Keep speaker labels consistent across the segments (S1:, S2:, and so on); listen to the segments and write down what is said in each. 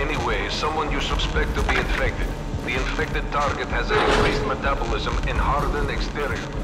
S1: in someone you suspect to be infected. The infected target has an increased metabolism and hardened exterior.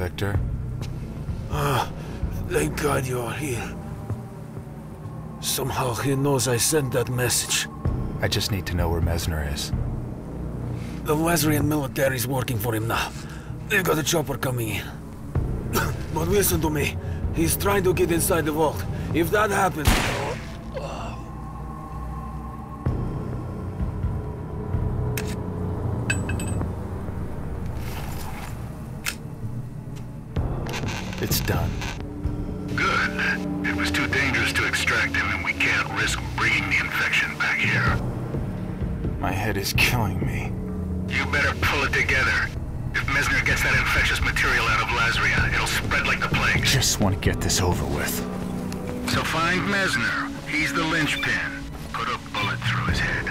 S2: Victor.
S3: Ah, thank God you are here. Somehow he knows I sent that message.
S2: I just need to know where Mezner is.
S3: The Lasrian military is working for him now. They've got a chopper coming in. but listen to me. He's trying to get inside the vault. If that happens...
S2: done.
S4: Good. It was too dangerous to extract him, and we can't risk bringing the infection back here.
S2: My head is killing me.
S4: You better pull it together. If Mezner gets that infectious material out of Lasria, it'll spread like the plague.
S2: I Just want to get this over with.
S4: So find Mezner. He's the linchpin. Put a bullet through his head.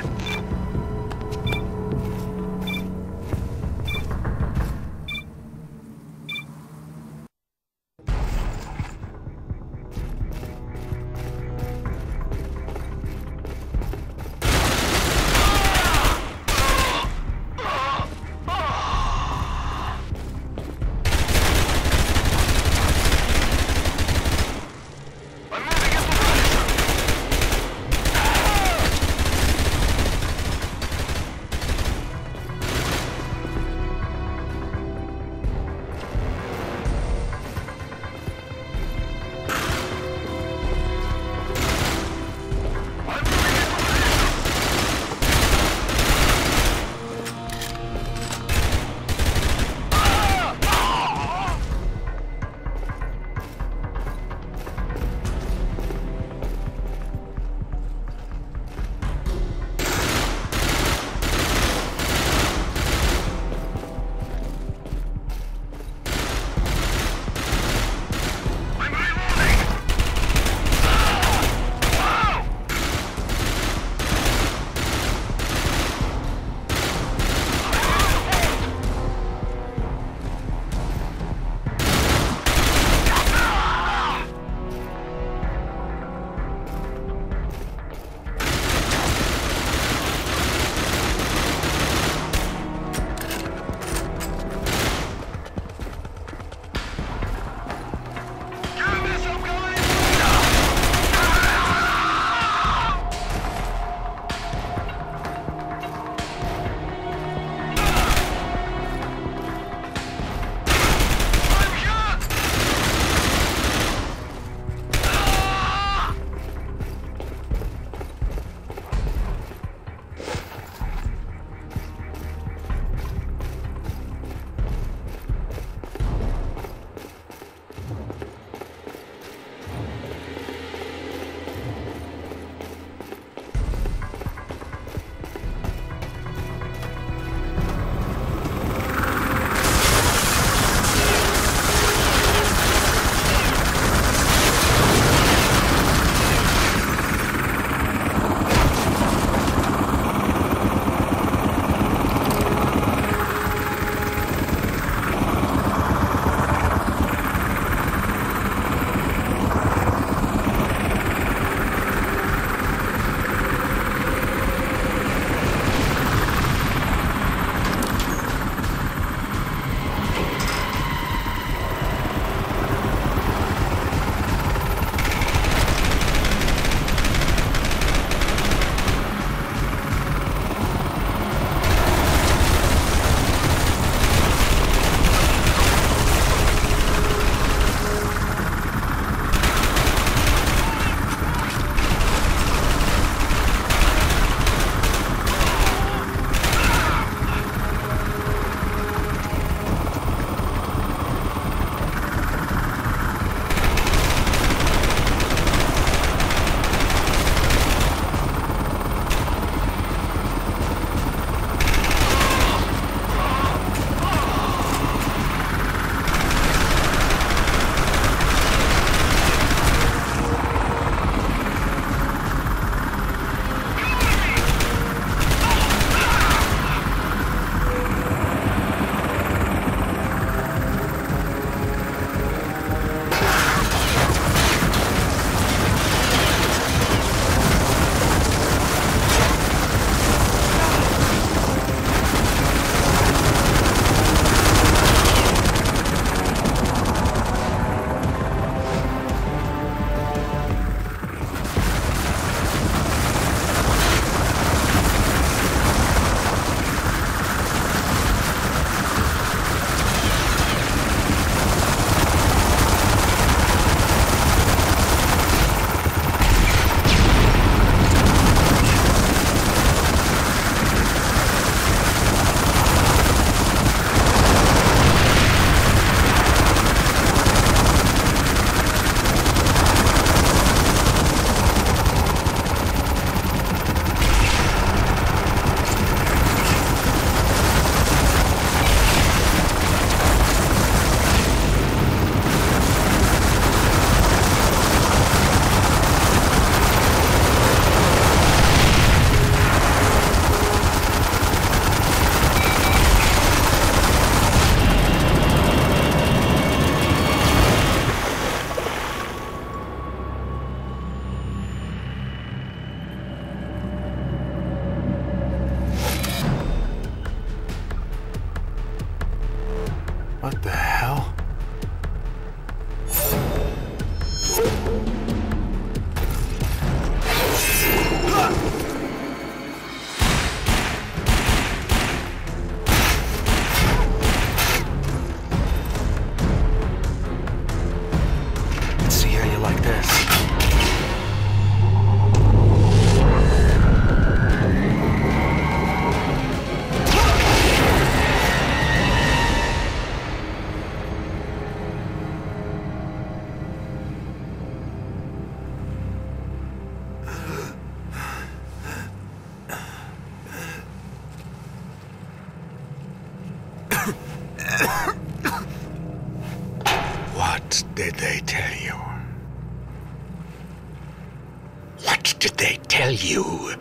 S2: What
S4: did they tell you,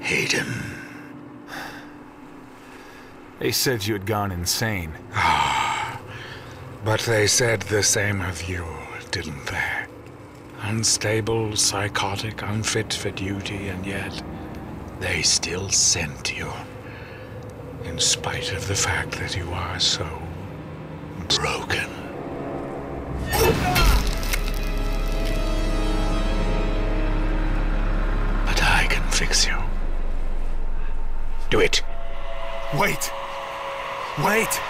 S4: Hayden?
S2: They said you had gone insane.
S4: Ah, but they said the same of you, didn't they? Unstable, psychotic, unfit for duty, and yet they still sent you. In spite of the fact that you are so broken. Fix you. Do it.
S2: Wait! Wait!